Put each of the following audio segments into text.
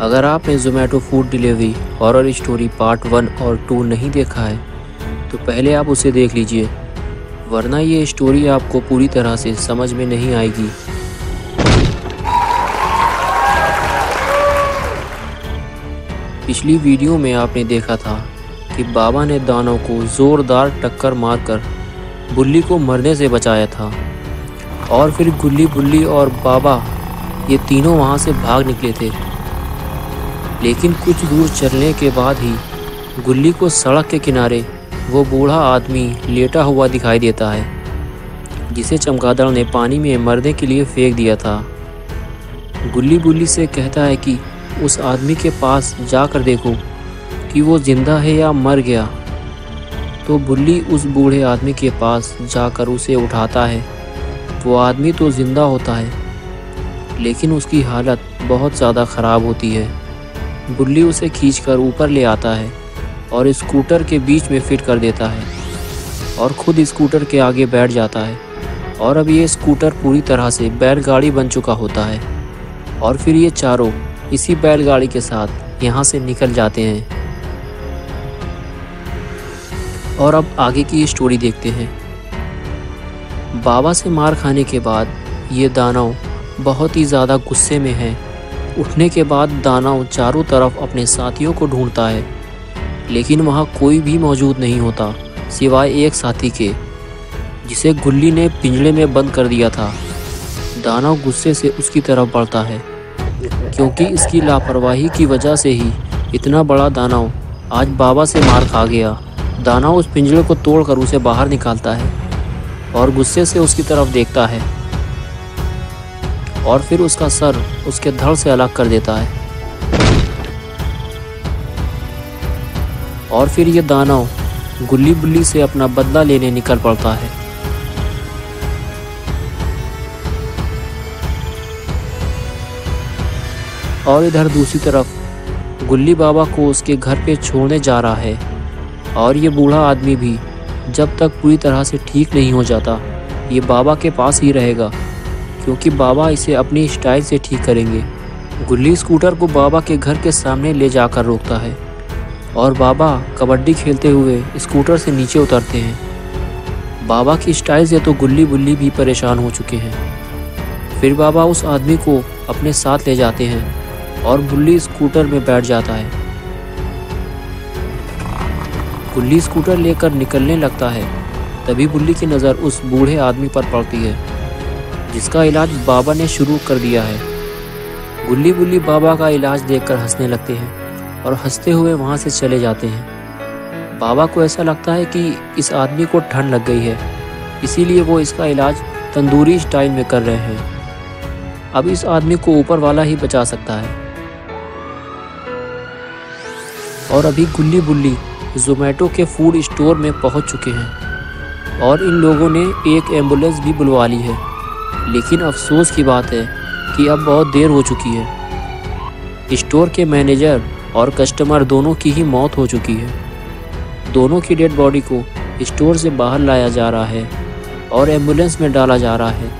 अगर आपने Zomato food delivery horror story part one और टू नहीं देखा है तो पहले आप उसे देख लीजिए, वरना ये स्टोरी आपको पूरी तरह से समझ में नहीं आएगी। पिछली वीडियो में आपने देखा था कि बाबा ने दानों को ज़ोरदार टक्कर मारकर बुल्ली को मरने से बचाया था। और फिर गुल्ली बुल्ली और बाबा ये तीनों वहाँ से भाग निकले थे। लेकिन कुछ दूर चलने के बाद ही गुल्ली को सड़क के किनारे वो बूढ़ा आदमी लेटा हुआ दिखाई देता है, जिसे चमगादड़ ने पानी में मरने के लिए फेंक दिया था। गुल्ली बुल्ली से कहता है कि उस आदमी के पास जाकर देखो कि वो ज़िंदा है या मर गया। तो बुल्ली उस बूढ़े आदमी के पास जाकर उसे उठाता है। वो आदमी तो ज़िंदा होता है, लेकिन उसकी हालत बहुत ज़्यादा ख़राब होती है। बुल्ली उसे खींचकर ऊपर ले आता है और स्कूटर के बीच में फिट कर देता है और ख़ुद स्कूटर के आगे बैठ जाता है। और अब ये स्कूटर पूरी तरह से बैलगाड़ी बन चुका होता है। और फिर ये चारों इसी बैलगाड़ी के साथ यहाँ से निकल जाते हैं। और अब आगे की स्टोरी देखते हैं। बाबा से मार खाने के बाद ये दानव बहुत ही ज़्यादा गुस्से में है उठने के बाद दानव चारों तरफ़ अपने साथियों को ढूंढता है। लेकिन वहाँ कोई भी मौजूद नहीं होता, सिवाय एक साथी के, जिसे गुल्ली ने पिंजड़े में बंद कर दिया था। दानव गुस्से से उसकी तरफ़ बढ़ता है, क्योंकि इसकी लापरवाही की वजह से ही इतना बड़ा दानव आज बाबा से मार खा गया। दानव उस पिंजरे को तोड़कर उसे बाहर निकालता है और गुस्से से उसकी तरफ़ देखता है। और फिर उसका सर उसके धड़ से अलग कर देता है। और फिर ये दानव गुल्ली बुल्ली से अपना बदला लेने निकल पड़ता है। और इधर दूसरी तरफ़ गुल्ली बाबा को उसके घर पे छोड़ने जा रहा है। और ये बूढ़ा आदमी भी जब तक पूरी तरह से ठीक नहीं हो जाता, ये बाबा के पास ही रहेगा। क्योंकि बाबा इसे अपनी स्टाइल से ठीक करेंगे। गुल्ली स्कूटर को बाबा के घर के सामने ले जाकर रोकता है और बाबा कबड्डी खेलते हुए स्कूटर से नीचे उतरते हैं। बाबा की स्टाइल से तो गुल्ली बुल्ली भी परेशान हो चुके हैं। फिर बाबा उस आदमी को अपने साथ ले जाते हैं और बुल्ली स्कूटर में बैठ जाता है। गुल्ली स्कूटर लेकर निकलने लगता है, तभी बुल्ली की नज़र उस बूढ़े आदमी पर पड़ती है। जिसका इलाज बाबा ने शुरू कर दिया है। गुल्ली बुल्ली बाबा का इलाज देखकर हंसने लगते हैं और हँसते हुए वहाँ से चले जाते हैं। बाबा को ऐसा लगता है कि इस आदमी को ठंड लग गई है, इसीलिए वो इसका इलाज तंदूरी स्टाइल में कर रहे हैं। अब इस आदमी को ऊपर वाला ही बचा सकता है। और अभी गुल्ली बुल्ली जोमेटो के फ़ूड स्टोर में पहुँच चुके हैं और इन लोगों ने एक एंबुलेंस भी बुलवा ली है। लेकिन अफसोस की बात है कि अब बहुत देर हो चुकी है। स्टोर के मैनेजर और कस्टमर दोनों की ही मौत हो चुकी है। दोनों की डेड बॉडी को स्टोर से बाहर लाया जा रहा है और एंबुलेंस में डाला जा रहा है।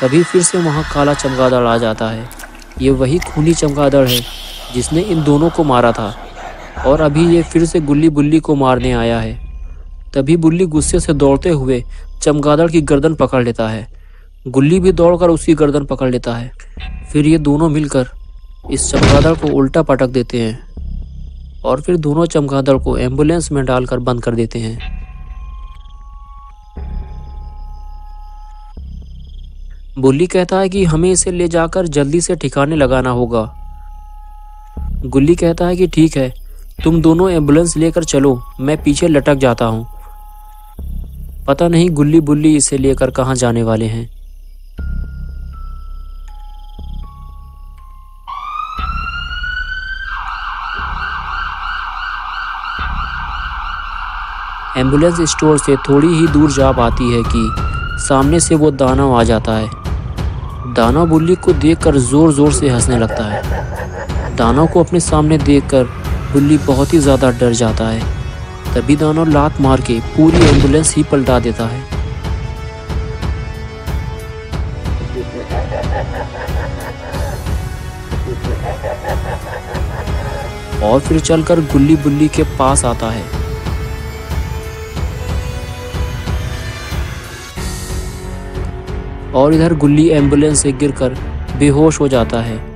तभी फिर से वहाँ काला चमगादड़ आ जाता है। ये वही खूनी चमगादड़ है जिसने इन दोनों को मारा था। और अभी ये फिर से गुल्ली बुल्ली को मारने आया है। तभी बुल्ली गुस्से से दौड़ते हुए चमगादड़ की गर्दन पकड़ लेता है। गुल्ली भी दौड़कर उसकी गर्दन पकड़ लेता है। फिर ये दोनों मिलकर इस चमगादड़ को उल्टा पटक देते हैं और फिर दोनों चमगादड़ को एंबुलेंस में डालकर बंद कर देते हैं। बुल्ली कहता है कि हमें इसे ले जाकर जल्दी से ठिकाने लगाना होगा। गुल्ली कहता है कि ठीक है तुम दोनों एंबुलेंस लेकर चलो, मैं पीछे लटक जाता हूँ। पता नहीं गुल्ली बुल्ली इसे लेकर कहाँ जाने वाले हैं। एंबुलेंस स्टोर से थोड़ी ही दूर जा पाती है कि सामने से वो दानव आ जाता है। दानव बुल्ली को देखकर ज़ोर ज़ोर से हंसने लगता है। दानव को अपने सामने देखकर बुल्ली बहुत ही ज़्यादा डर जाता है। तभी दानव लात मार के पूरी एंबुलेंस ही पलटा देता है। और फिर चलकर गुल्ली बुल्ली के पास आता है। और इधर गुल्ली एंबुलेंस से गिरकर बेहोश हो जाता है।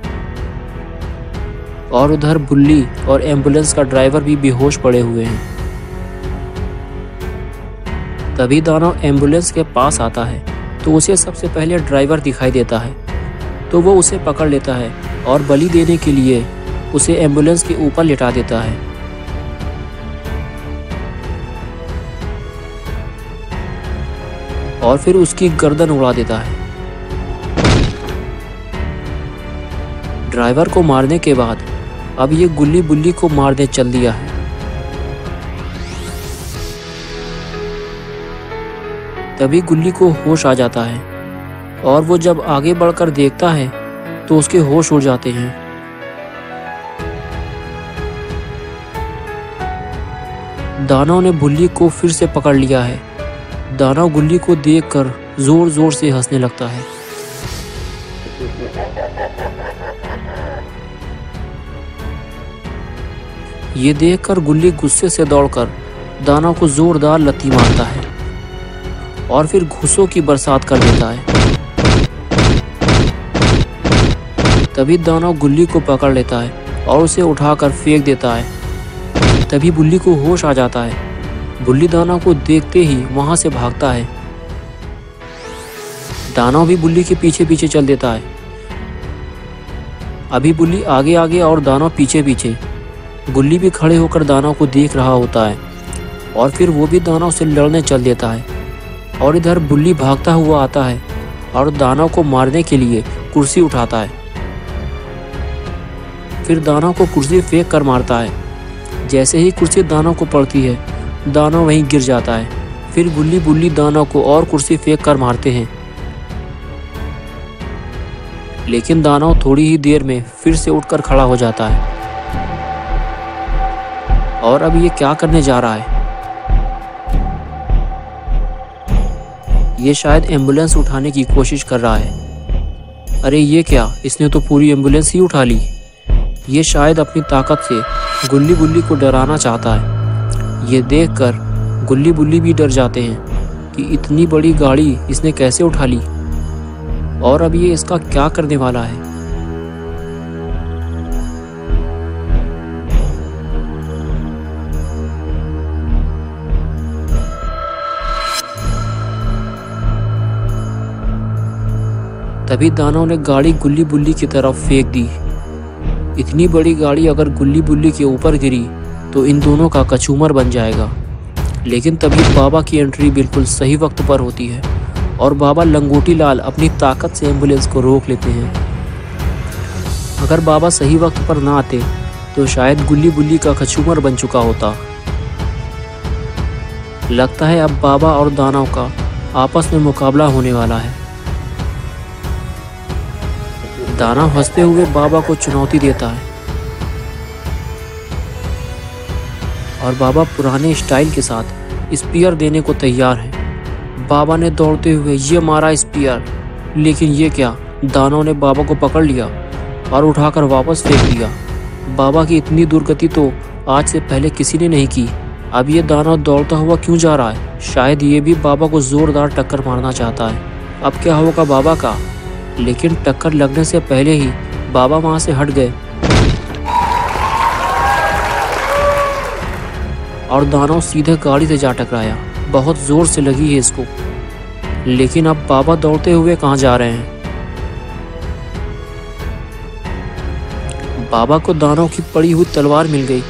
और उधर बुल्ली और एंबुलेंस का ड्राइवर भी बेहोश पड़े हुए हैं। तभी दानव एंबुलेंस के पास आता है तो उसे सबसे पहले ड्राइवर दिखाई देता है। तो वो उसे पकड़ लेता है और बलि देने के लिए उसे एंबुलेंस के ऊपर लिटा देता है। और फिर उसकी गर्दन उड़ा देता है। ड्राइवर को मारने के बाद अब ये गुल्ली बुल्ली को मारने चल दिया है। तभी गुल्ली को होश आ जाता है और वो जब आगे बढ़कर देखता है तो उसके होश उड़ जाते हैं। दानव ने बुल्ली को फिर से पकड़ लिया है। दानव गुल्ली को देखकर ज़ोर ज़ोर से हंसने लगता है। ये देखकर गुल्ली गुस्से से दौड़कर दानव को जोरदार लत्ती मारता है और फिर घुसों की बरसात कर देता है। तभी दानव गुल्ली को पकड़ लेता है और उसे उठाकर फेंक देता है। तभी बुल्ली को होश आ जाता है। बुल्ली दानव को देखते ही वहाँ से भागता है। दानव भी बुल्ली के पीछे पीछे चल देता है। अभी बुल्ली आगे आगे और दानव पीछे पीछे गुल्ली भी खड़े होकर दानव को देख रहा होता है, और फिर वो भी दानव से लड़ने चल देता है, और इधर बुल्ली भागता हुआ आता है, और दानव को मारने के लिए कुर्सी उठाता है। फिर दानव को कुर्सी फेंक कर मारता है। जैसे ही कुर्सी दानव को पड़ती है दानव वहीं गिर जाता है। फिर गुल्ली बुल्ली दानव को और कुर्सी फेंक कर मारते हैं। लेकिन दानव थोड़ी ही देर में फिर से उठकर खड़ा हो जाता है। और अब ये क्या करने जा रहा है? ये शायद एंबुलेंस उठाने की कोशिश कर रहा है। अरे ये क्या? इसने तो पूरी एंबुलेंस ही उठा ली। ये शायद अपनी ताकत से गुल्ली बुल्ली को डराना चाहता है। ये देखकर गुल्ली बुल्ली भी डर जाते हैं कि इतनी बड़ी गाड़ी इसने कैसे उठा ली? और अब ये इसका क्या करने वाला है? तभी दानव ने गाड़ी गुल्ली बुल्ली की तरफ़ फेंक दी। इतनी बड़ी गाड़ी अगर गुल्ली बुल्ली के ऊपर गिरी तो इन दोनों का कचूमर बन जाएगा। लेकिन तभी बाबा की एंट्री बिल्कुल सही वक्त पर होती है और बाबा लंगोटी लाल अपनी ताकत से एंबुलेंस को रोक लेते हैं। अगर बाबा सही वक्त पर ना आते तो शायद गुल्ली बुल्ली का कचूमर बन चुका होता। लगता है अब बाबा और दानव का आपस में मुकाबला होने वाला है। दानव हँसते हुए बाबा को चुनौती देता है। और बाबा पुराने स्टाइल के साथ स्पीयर देने को तैयार है। बाबा ने दौड़ते हुए ये मारा स्पीयर, लेकिन ये क्या? दानों ने बाबा को पकड़ लिया और उठाकर वापस फेंक दिया। बाबा की इतनी दुर्गति तो आज से पहले किसी ने नहीं की। अब ये दाना दौड़ता हुआ क्यों जा रहा है? शायद ये भी बाबा को जोरदार टक्कर मारना चाहता है। अब क्या होगा बाबा का? लेकिन टक्कर लगने से पहले ही बाबा वहाँ से हट गए। और दानव सीधे गाड़ी से जा टकराया। बहुत ज़ोर से लगी है इसको। लेकिन अब बाबा दौड़ते हुए कहाँ जा रहे हैं? बाबा को दानव की पड़ी हुई तलवार मिल गई।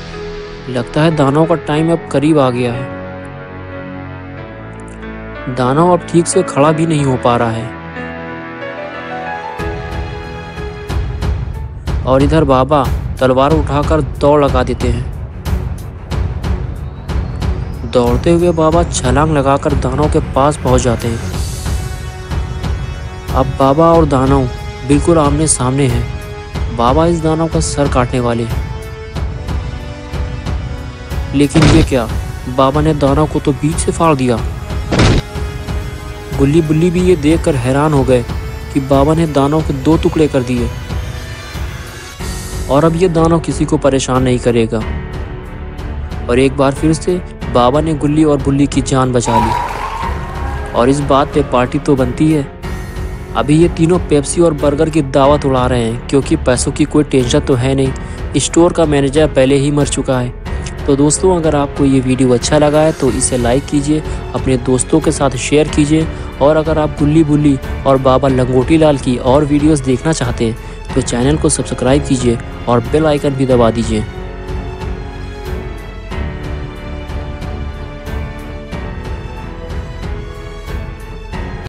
लगता है दानव का टाइम अब करीब आ गया है। दानव अब ठीक से खड़ा भी नहीं हो पा रहा है। और इधर बाबा तलवार उठाकर दौड़ लगा देते हैं। दौड़ते हुए बाबा छलांग लगाकर दानव के पास पहुँच जाते हैं। अब बाबा और दानव बिल्कुल आमने सामने हैं। बाबा इस दानव का सर काटने वाले हैं। लेकिन ये क्या? बाबा ने दानव को तो बीच से फाड़ दिया। गुल्ली बुल्ली भी ये देखकर हैरान हो गए कि बाबा ने दानव के दो टुकड़े कर दिए। और अब ये दानव किसी को परेशान नहीं करेगा। और एक बार फिर से बाबा ने गुल्ली और बुल्ली की जान बचा ली। और इस बात पे पार्टी तो बनती है। अभी ये तीनों पेप्सी और बर्गर की दावत उड़ा रहे हैं, क्योंकि पैसों की कोई टेंशन तो है नहीं। स्टोर का मैनेजर पहले ही मर चुका है। तो दोस्तों, अगर आपको ये वीडियो अच्छा लगा है तो इसे लाइक कीजिए, अपने दोस्तों के साथ शेयर कीजिए। और अगर आप गुल्ली बुल्ली और बाबा लंगोटी लाल की और वीडियोस देखना चाहते हैं तो चैनल को सब्सक्राइब कीजिए और बेल आइकन भी दबा दीजिए।